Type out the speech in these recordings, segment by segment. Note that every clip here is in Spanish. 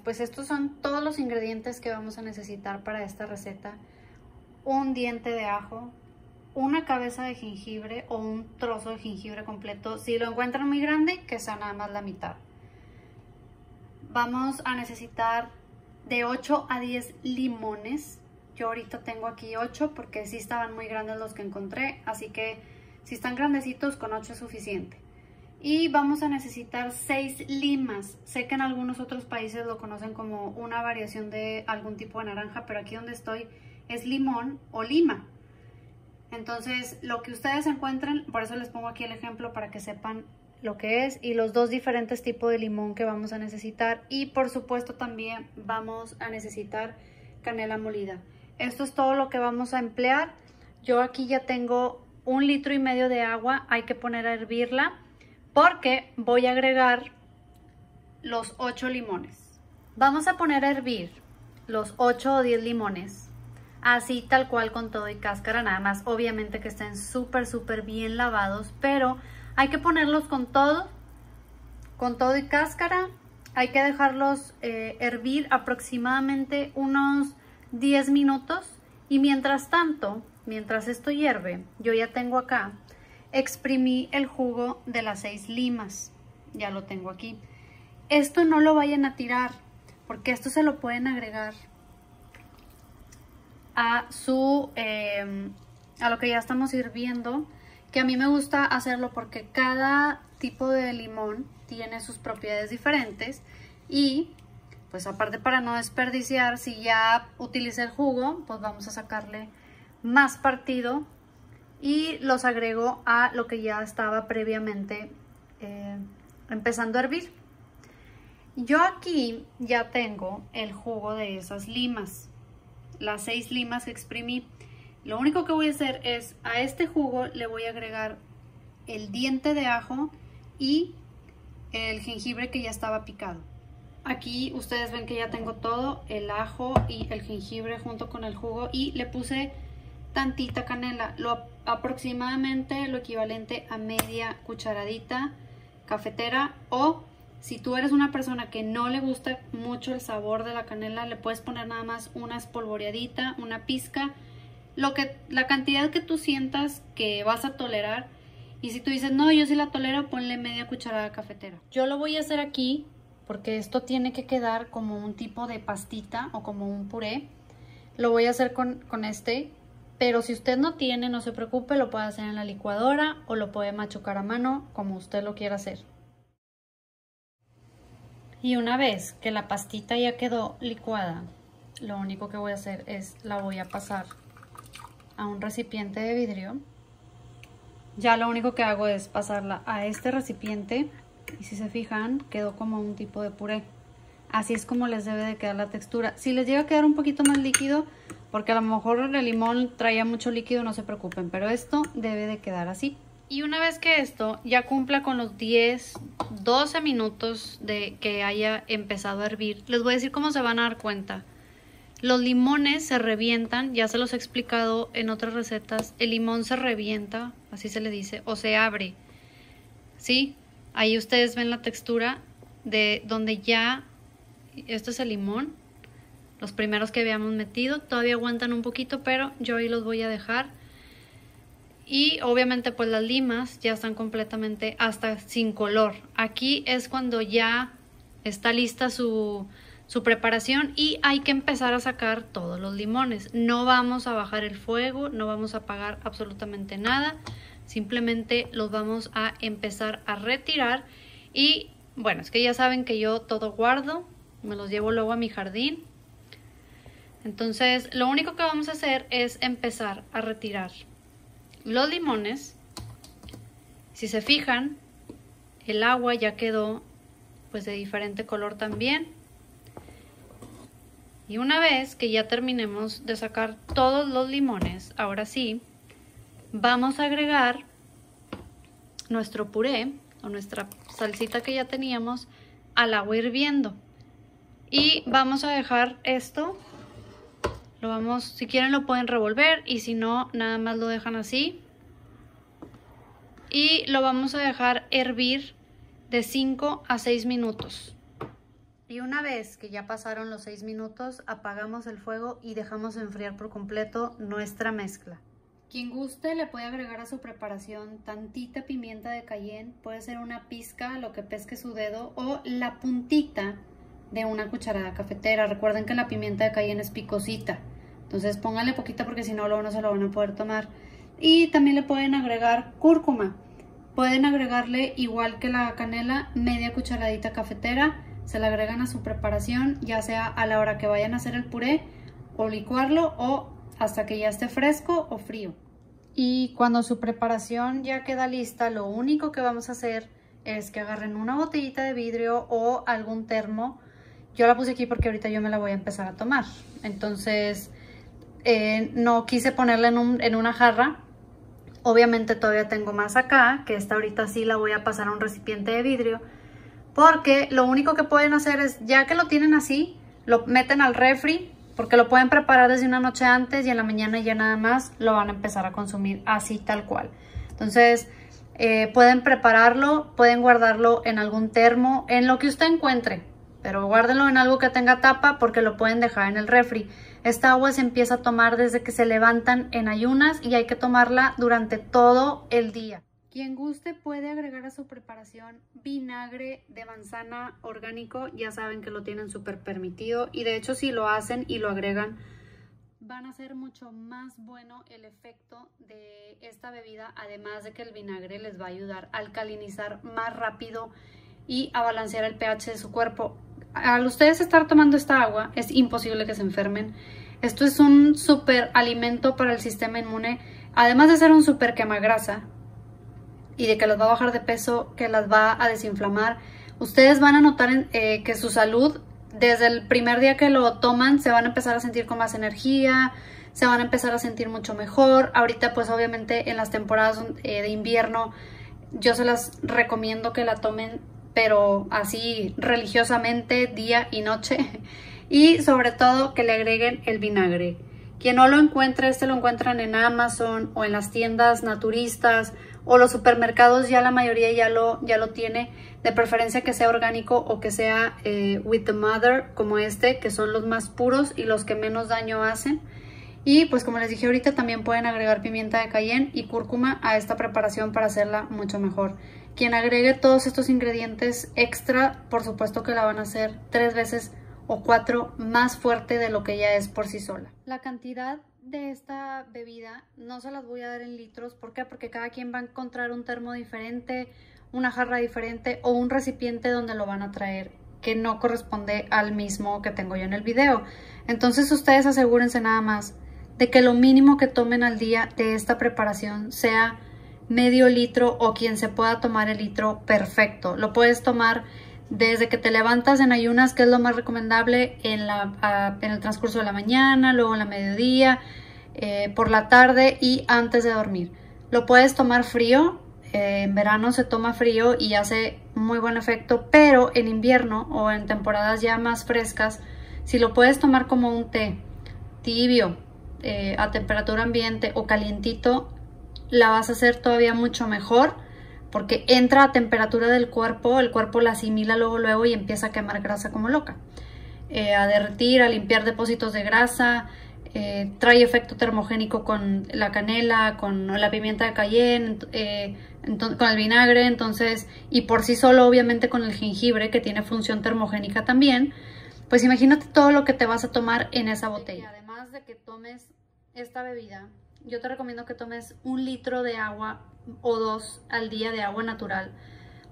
pues estos son todos los ingredientes que vamos a necesitar para esta receta. Un diente de ajo, una cabeza de jengibre o un trozo de jengibre completo. Si lo encuentran muy grande, que sea nada más la mitad. Vamos a necesitar de 8 a 10 limones. Yo ahorita tengo aquí 8 porque sí estaban muy grandes los que encontré, así que si están grandecitos con 8 es suficiente. Y vamos a necesitar 6 limas. Sé que en algunos otros países lo conocen como una variación de algún tipo de naranja, pero aquí donde estoy es limón o lima. Entonces, lo que ustedes encuentren, por eso les pongo aquí el ejemplo para que sepan lo que es y los dos diferentes tipos de limón que vamos a necesitar y por supuesto también vamos a necesitar canela molida. Esto es todo lo que vamos a emplear. Yo aquí ya tengo un litro y medio de agua, hay que poner a hervirla porque voy a agregar los 8 limones. Vamos a poner a hervir los 8 o 10 limones, así tal cual con todo y cáscara, nada más obviamente que estén súper súper bien lavados, pero hay que ponerlos con todo, con todo y cáscara. Hay que dejarlos eh, hervir aproximadamente unos 10 minutos. Y mientras tanto, mientras esto hierve, yo ya tengo acá, exprimí el jugo de las seis limas. Ya lo tengo aquí. Esto no lo vayan a tirar, porque esto se lo pueden agregar a su, eh, a lo que ya estamos hirviendo que a mí me gusta hacerlo porque cada tipo de limón tiene sus propiedades diferentes y pues aparte para no desperdiciar, si ya utilicé el jugo, pues vamos a sacarle más partido y los agrego a lo que ya estaba previamente eh, empezando a hervir. Yo aquí ya tengo el jugo de esas limas, las seis limas que exprimí. Lo único que voy a hacer es a este jugo le voy a agregar el diente de ajo y el jengibre que ya estaba picado. Aquí ustedes ven que ya tengo todo, el ajo y el jengibre junto con el jugo y le puse tantita canela, aproximadamente lo equivalente a media cucharadita cafetera o si tú eres una persona que no le gusta mucho el sabor de la canela, le puedes poner nada más una espolvoreadita, una pizca lo que, la cantidad que tú sientas que vas a tolerar. Y si tú dices, no, yo sí la tolero, ponle media cucharada cafetera. Yo lo voy a hacer aquí porque esto tiene que quedar como un tipo de pastita o como un puré. Lo voy a hacer con, con este, pero si usted no tiene, no se preocupe, lo puede hacer en la licuadora o lo puede machucar a mano como usted lo quiera hacer. Y una vez que la pastita ya quedó licuada, lo único que voy a hacer es la voy a pasar a un recipiente de vidrio. Ya lo único que hago es pasarla a este recipiente y si se fijan quedó como un tipo de puré. Así es como les debe de quedar la textura. Si les llega a quedar un poquito más líquido, porque a lo mejor el limón traía mucho líquido, no se preocupen, pero esto debe de quedar así. Y una vez que esto ya cumpla con los 10, 12 minutos de que haya empezado a hervir, les voy a decir cómo se van a dar cuenta. Los limones se revientan, ya se los he explicado en otras recetas. El limón se revienta, así se le dice, o se abre. ¿Sí? Ahí ustedes ven la textura de donde ya, esto es el limón, los primeros que habíamos metido. Todavía aguantan un poquito, pero yo ahí los voy a dejar. Y obviamente pues las limas ya están completamente hasta sin color. Aquí es cuando ya está lista su, su preparación y hay que empezar a sacar todos los limones. No vamos a bajar el fuego, no vamos a apagar absolutamente nada, simplemente los vamos a empezar a retirar y bueno, es que ya saben que yo todo guardo, me los llevo luego a mi jardín. Entonces, lo único que vamos a hacer es empezar a retirar los limones. Si se fijan, el agua ya quedó pues de diferente color también y una vez que ya terminemos de sacar todos los limones, ahora sí, vamos a agregar nuestro puré o nuestra salsita que ya teníamos al agua hirviendo. Y vamos a dejar esto, lo vamos, si quieren lo pueden revolver y si no, nada más lo dejan así. Y lo vamos a dejar hervir de 5 a 6 minutos. Y una vez que ya pasaron los 6 minutos, apagamos el fuego y dejamos enfriar por completo nuestra mezcla. Quien guste le puede agregar a su preparación tantita pimienta de cayenne, puede ser una pizca, lo que pesque su dedo, o la puntita de una cucharada cafetera. Recuerden que la pimienta de cayenne es picosita, entonces pónganle poquita porque si no luego no se lo van a poder tomar. Y también le pueden agregar cúrcuma. Pueden agregarle, igual que la canela, media cucharadita cafetera. Se la agregan a su preparación, ya sea a la hora que vayan a hacer el puré o licuarlo o hasta que ya esté fresco o frío. Y cuando su preparación ya queda lista, lo único que vamos a hacer es que agarren una botellita de vidrio o algún termo. Yo la puse aquí porque ahorita yo me la voy a empezar a tomar. Entonces, eh, no quise ponerla en, en una jarra. Obviamente todavía tengo más acá, que esta ahorita sí la voy a pasar a un recipiente de vidrio. Porque lo único que pueden hacer es, ya que lo tienen así, lo meten al refri porque lo pueden preparar desde una noche antes y en la mañana ya nada más lo van a empezar a consumir así tal cual. Entonces eh, pueden prepararlo, pueden guardarlo en algún termo, en lo que usted encuentre, pero guárdenlo en algo que tenga tapa porque lo pueden dejar en el refri. Esta agua se empieza a tomar desde que se levantan en ayunas y hay que tomarla durante todo el día. Quien guste puede agregar a su preparación vinagre de manzana orgánico, ya saben que lo tienen súper permitido y de hecho si lo hacen y lo agregan van a ser mucho más bueno el efecto de esta bebida, además de que el vinagre les va a ayudar a alcalinizar más rápido y a balancear el pH de su cuerpo. Al ustedes estar tomando esta agua es imposible que se enfermen. Esto es un súper alimento para el sistema inmune, además de ser un súper quemagrasa, y de que las va a bajar de peso, que las va a desinflamar, ustedes van a notar eh, que su salud, desde el primer día que lo toman, se van a empezar a sentir con más energía, se van a empezar a sentir mucho mejor. Ahorita pues obviamente en las temporadas eh, de invierno yo se las recomiendo que la tomen, pero así religiosamente, día y noche. Y sobre todo que le agreguen el vinagre. Quien no lo encuentre, este lo encuentran en Amazon o en las tiendas naturistas o los supermercados ya la mayoría ya lo, ya lo tiene, de preferencia que sea orgánico o que sea eh, with the mother como este, que son los más puros y los que menos daño hacen. Y pues como les dije ahorita también pueden agregar pimienta de cayenne y cúrcuma a esta preparación para hacerla mucho mejor. Quien agregue todos estos ingredientes extra, por supuesto que la van a hacer tres veces o cuatro más fuerte de lo que ya es por sí sola. La cantidad de esta bebida no se las voy a dar en litros. ¿Por qué? Porque cada quien va a encontrar un termo diferente, una jarra diferente o un recipiente donde lo van a traer que no corresponde al mismo que tengo yo en el video. Entonces ustedes asegúrense nada más de que lo mínimo que tomen al día de esta preparación sea medio litro o quien se pueda tomar el litro perfecto. Lo puedes tomar desde que te levantas en ayunas, que es lo más recomendable, en, la, en el transcurso de la mañana, luego en la mediodía, eh, por la tarde y antes de dormir. Lo puedes tomar frío, eh, en verano se toma frío y hace muy buen efecto, pero en invierno o en temporadas ya más frescas, si lo puedes tomar como un té tibio, eh, a temperatura ambiente o calientito, la vas a hacer todavía mucho mejor porque entra a temperatura del cuerpo, el cuerpo la asimila luego luego y empieza a quemar grasa como loca, eh, a derretir, a limpiar depósitos de grasa, eh, trae efecto termogénico con la canela, con la pimienta de cayenne, eh, con el vinagre, entonces, y por sí solo obviamente con el jengibre que tiene función termogénica también, pues imagínate todo lo que te vas a tomar en esa botella. Además de que tomes esta bebida, yo te recomiendo que tomes un litro de agua o dos al día de agua natural,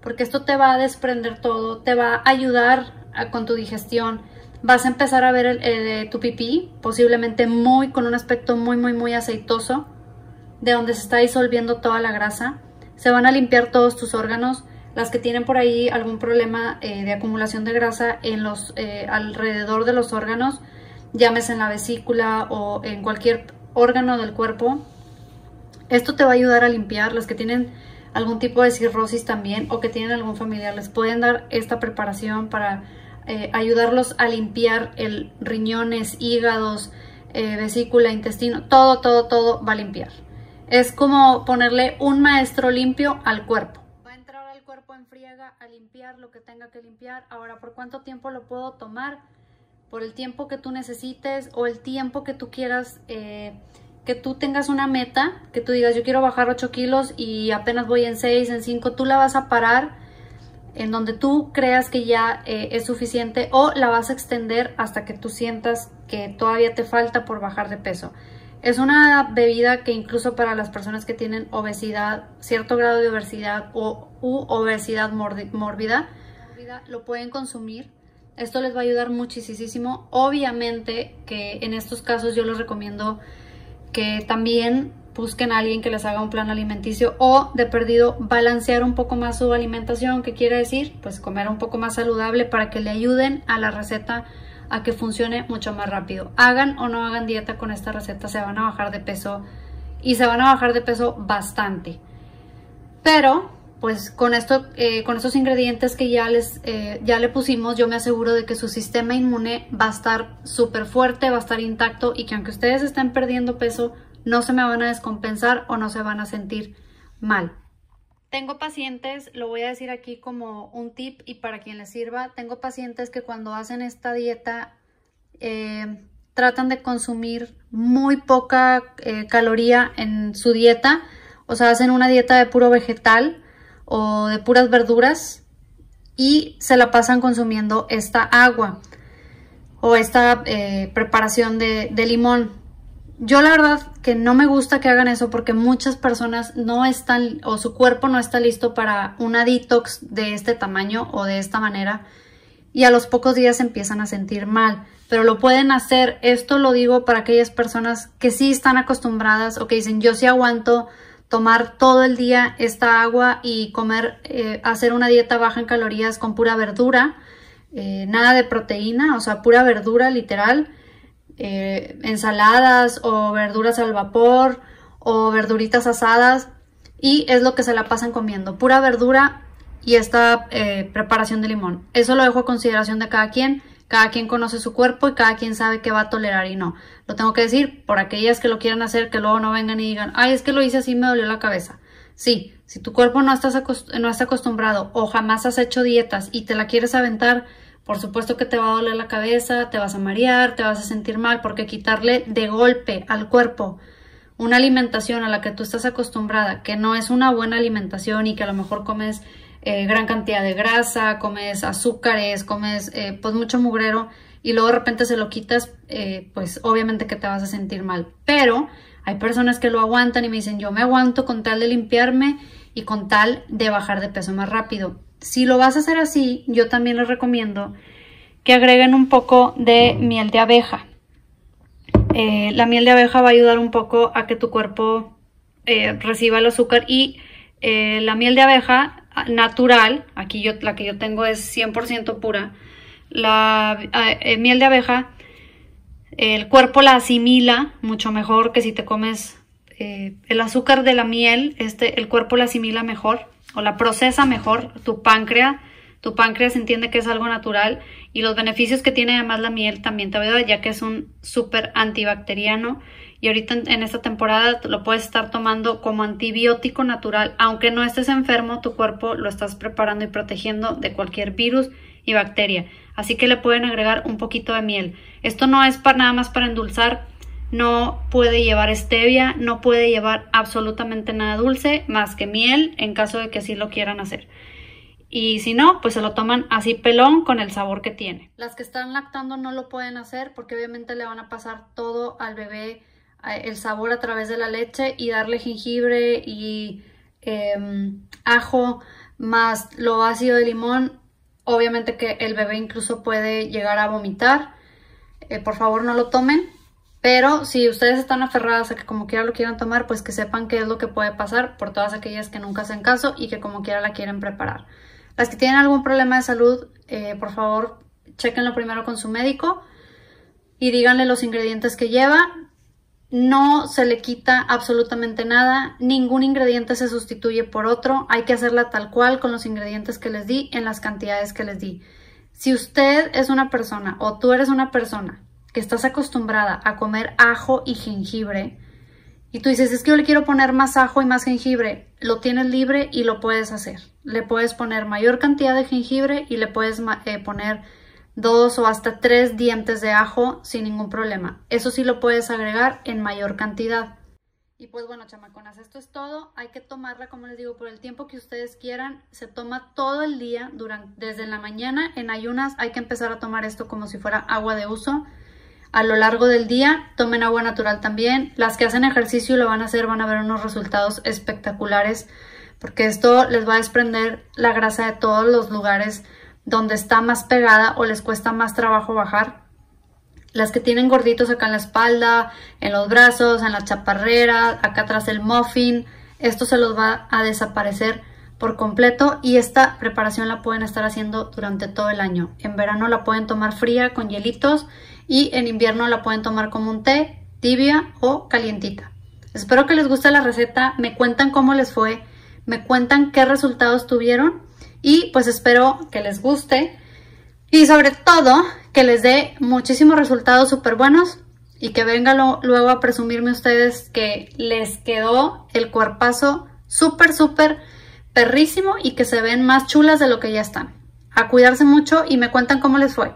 porque esto te va a desprender todo, te va a ayudar con tu digestión, vas a empezar a ver el, tu pipí, posiblemente muy con un aspecto muy muy muy aceitoso, de donde se está disolviendo toda la grasa, se van a limpiar todos tus órganos, las que tienen por ahí algún problema eh, de acumulación de grasa en los eh, alrededor de los órganos, llámese en la vesícula o en cualquier órgano del cuerpo, esto te va a ayudar a limpiar. Las que tienen algún tipo de cirrosis también o que tienen algún familiar, les pueden dar esta preparación para eh, ayudarlos a limpiar el riñones, hígados, eh, vesícula, intestino, todo, todo, todo va a limpiar. Es como ponerle un maestro limpio al cuerpo. Va a entrar al cuerpo en friega a limpiar lo que tenga que limpiar. Ahora, ¿por cuánto tiempo lo puedo tomar? Por el tiempo que tú necesites o el tiempo que tú quieras, eh, que tú tengas una meta, que tú digas, yo quiero bajar 8 kilos y apenas voy en 6, en 5, tú la vas a parar en donde tú creas que ya eh, es suficiente o la vas a extender hasta que tú sientas que todavía te falta por bajar de peso. Es una bebida que incluso para las personas que tienen obesidad, cierto grado de obesidad o u obesidad mórbida, lo pueden consumir. Esto les va a ayudar muchísimo. Obviamente que en estos casos yo les recomiendo que también busquen a alguien que les haga un plan alimenticio o de perdido balancear un poco más su alimentación, que quiere decir pues comer un poco más saludable para que le ayuden a la receta a que funcione mucho más rápido. Hagan o no hagan dieta con esta receta, se van a bajar de peso y se van a bajar de peso bastante. Pero pues con esto, eh, con estos ingredientes que ya les eh, ya le pusimos, yo me aseguro de que su sistema inmune va a estar súper fuerte, va a estar intacto y que aunque ustedes estén perdiendo peso, no se me van a descompensar o no se van a sentir mal. Tengo pacientes, lo voy a decir aquí como un tip y para quien les sirva, tengo pacientes que cuando hacen esta dieta eh, tratan de consumir muy poca caloría en su dieta, o sea, hacen una dieta de puro vegetal o de puras verduras y se la pasan consumiendo esta agua o esta eh, preparación de limón. Yo la verdad que no me gusta que hagan eso porque muchas personas no están o su cuerpo no está listo para una detox de este tamaño o de esta manera y a los pocos días empiezan a sentir mal. Pero lo pueden hacer, esto lo digo para aquellas personas que sí están acostumbradas o que dicen yo sí aguanto tomar todo el día esta agua y comer, eh, hacer una dieta baja en calorías con pura verdura, eh, nada de proteína, o sea, pura verdura literal eh, ensaladas o verduras al vapor o verduritas asadas y es lo que se la pasan comiendo, pura verdura y esta preparación de limón. Eso lo dejo a consideración de cada quien, cada quien conoce su cuerpo y cada quien sabe qué va a tolerar y no. Lo tengo que decir por aquellas que lo quieran hacer, que luego no vengan y digan, ay, es que lo hice así, me dolió la cabeza. Sí, si tu cuerpo no, estás no está acostumbrado o jamás has hecho dietas y te la quieres aventar, por supuesto que te va a doler la cabeza, te vas a marear, te vas a sentir mal, porque quitarle de golpe al cuerpo una alimentación a la que tú estás acostumbrada, que no es una buena alimentación y que a lo mejor comes eh, gran cantidad de grasa, comes azúcares, comes eh, pues mucho mugrero y luego de repente se lo quitas, eh, pues obviamente que te vas a sentir mal. Pero hay personas que lo aguantan y me dicen yo me aguanto con tal de limpiarme y con tal de bajar de peso más rápido si lo vas a hacer así, yo también les recomiendo que agreguen un poco de miel de abeja. La miel de abeja va a ayudar un poco a que tu cuerpo reciba el azúcar y la miel de abeja natural, aquí yo, la que yo tengo es 100% pura, la miel de abeja, el cuerpo la asimila mucho mejor que si te comes el azúcar de la miel, este, el cuerpo la asimila mejor o la procesa mejor tu páncreas. Tu páncreas entiende que es algo natural y los beneficios que tiene además la miel también te voy a ya que es un súper antibacteriano y ahorita en, esta temporada lo puedes estar tomando como antibiótico natural. Aunque no estés enfermo, tu cuerpo lo estás preparando y protegiendo de cualquier virus y bacteria. Así que le pueden agregar un poquito de miel. Esto no es para nada más para endulzar, no puede llevar stevia, no puede llevar absolutamente nada dulce más que miel en caso de que así lo quieran hacer. Y si no, pues se lo toman así pelón con el sabor que tiene. Las que están lactando no lo pueden hacer porque obviamente le van a pasar todo al bebé el sabor a través de la leche y darle jengibre y em, ajo más lo ácido de limón. Obviamente que el bebé incluso puede llegar a vomitar. Eh, por favor no lo tomen pero si ustedes están aferradas a que como quiera lo quieran tomar, pues que sepan qué es lo que puede pasar por todas aquellas que nunca hacen caso y que como quiera la quieren preparar. Las que tienen algún problema de salud, eh, por favor, chequenlo primero con su médico y díganle los ingredientes que lleva. No se le quita absolutamente nada, ningún ingrediente se sustituye por otro, hay que hacerla tal cual con los ingredientes que les di en las cantidades que les di. Si usted es una persona o tú eres una persona que estás acostumbrada a comer ajo y jengibre y tú dices, es que yo le quiero poner más ajo y más jengibre, lo tienes libre y lo puedes hacer. le puedes poner mayor cantidad de jengibre y le puedes eh, poner dos o hasta tres dientes de ajo sin ningún problema. Eso sí lo puedes agregar en mayor cantidad. Y pues bueno, chamaconas, esto es todo. Hay que tomarla, como les digo, por el tiempo que ustedes quieran. Se toma todo el día, durante, desde la mañana. En ayunas hay que empezar a tomar esto como si fuera agua de uso. A lo largo del día, tomen agua natural también. Las que hacen ejercicio y lo van a hacer van a ver unos resultados espectaculares. Porque esto les va a desprender la grasa de todos los lugares donde está más pegada o les cuesta más trabajo bajar. Las que tienen gorditos acá en la espalda, en los brazos, en la chaparrera, acá atrás el muffin, esto se los va a desaparecer por completo y esta preparación la pueden estar haciendo durante todo el año. En verano la pueden tomar fría con hielitos y en invierno la pueden tomar como un té, tibia o calientita. Espero que les guste la receta, me cuentan cómo les fue, me cuentan qué resultados tuvieron y pues espero que les guste y sobre todo que les dé muchísimos resultados súper buenos y que vengan luego a presumirme ustedes que les quedó el cuerpazo súper súper perrísimo y que se ven más chulas de lo que ya están. A cuidarse mucho y me cuentan cómo les fue.